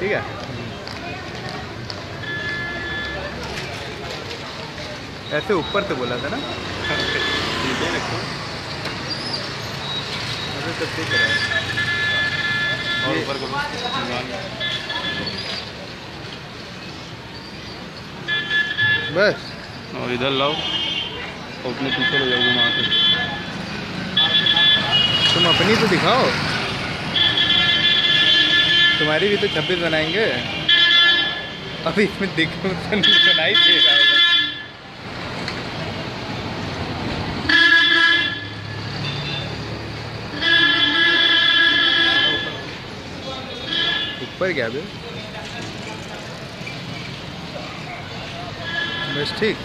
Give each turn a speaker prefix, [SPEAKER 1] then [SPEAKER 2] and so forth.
[SPEAKER 1] ठीक है? ऐसे ऊपर से बोला था ना? है।
[SPEAKER 2] और ऊपर करो
[SPEAKER 1] बस।
[SPEAKER 2] और इधर लाओ। और अपने पीछे ले जाओ घुमा के।
[SPEAKER 1] तुम अपनी तो दिखाओ। तुम्हारी भी तो छब्बीस बनाएँगे। अभी इसमें दिख सुनाई दे रहा होगा ऊपर क्या बे बस ठीक।